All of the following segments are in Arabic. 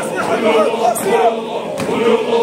الله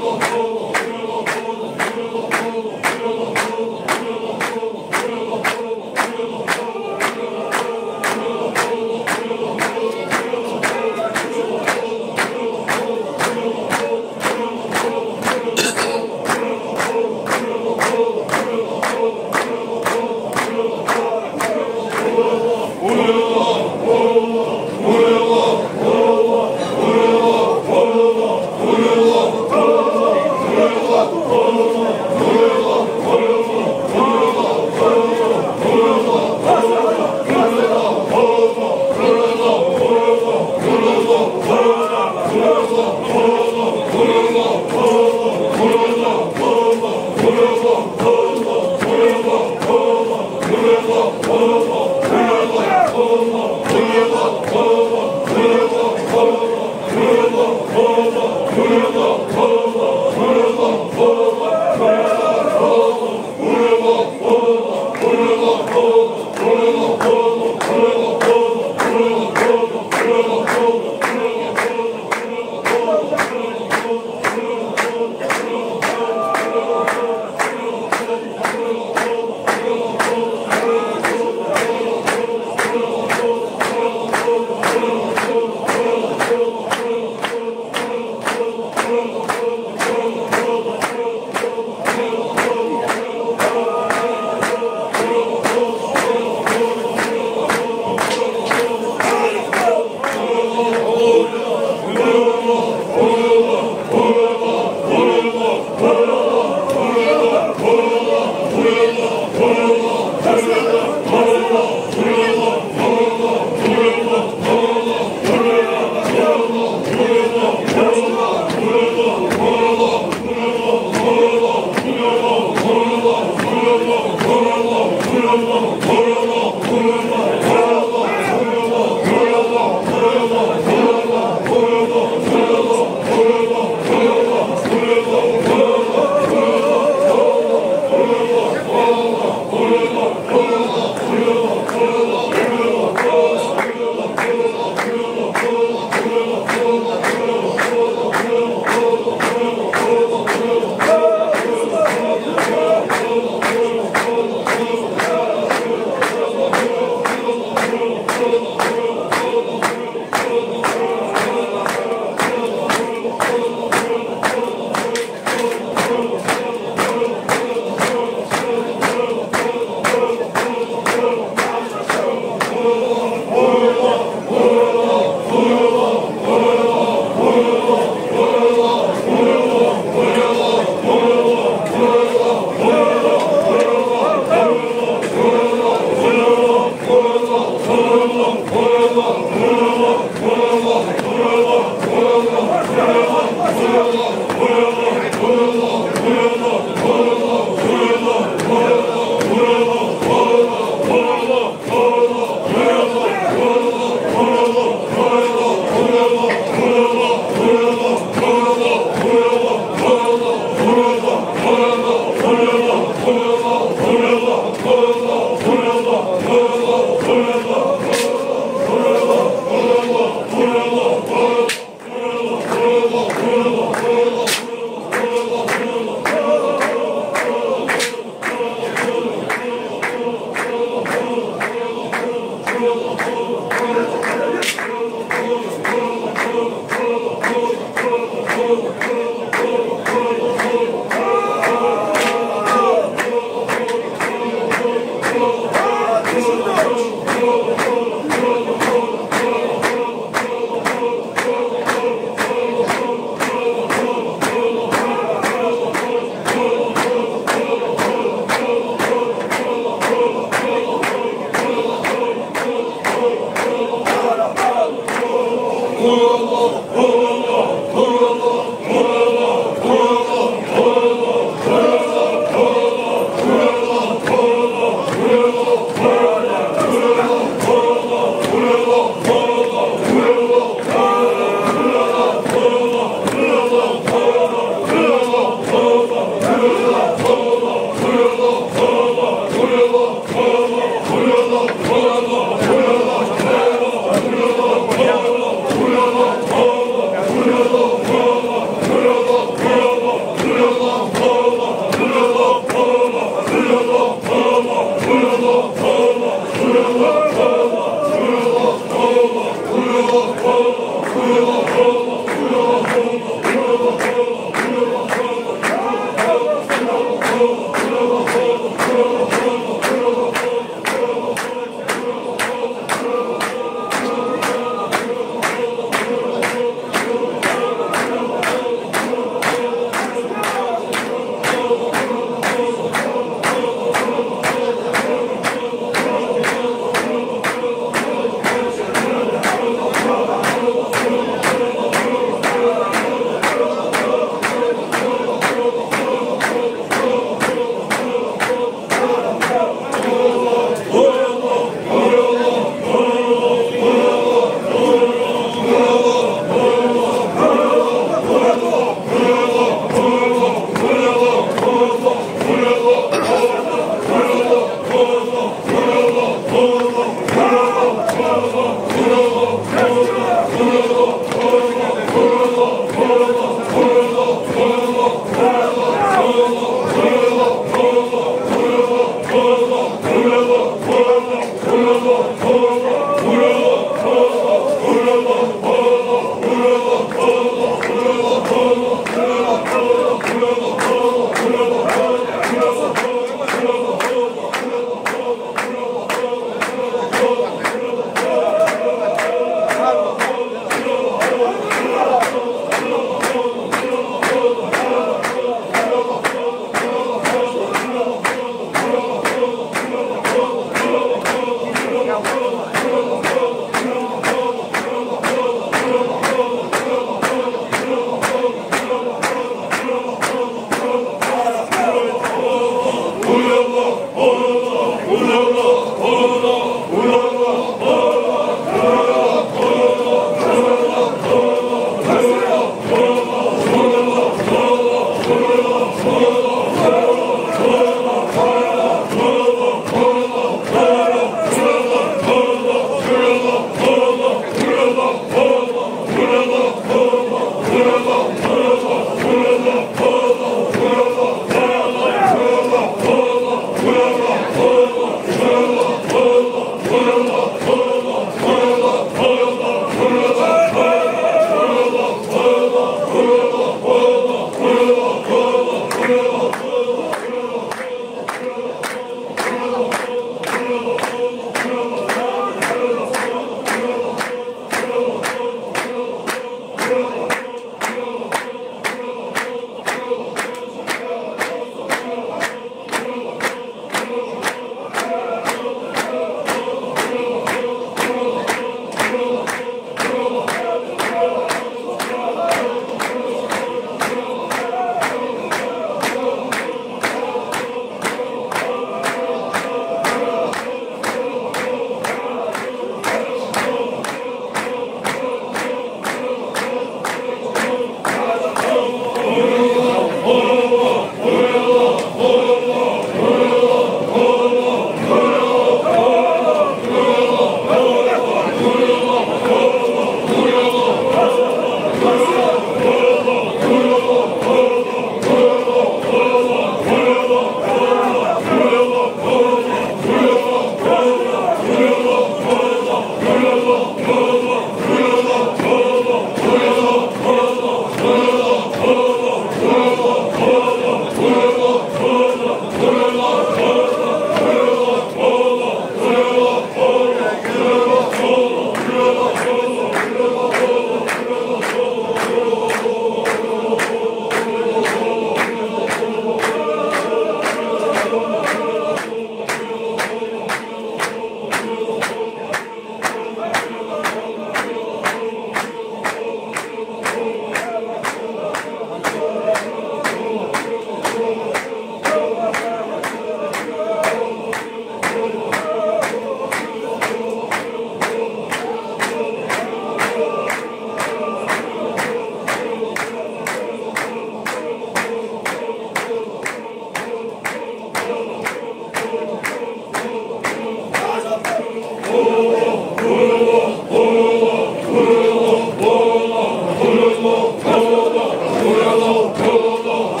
Lord.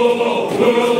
oh, oh, oh.